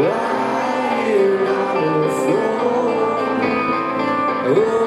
Why am I a fool?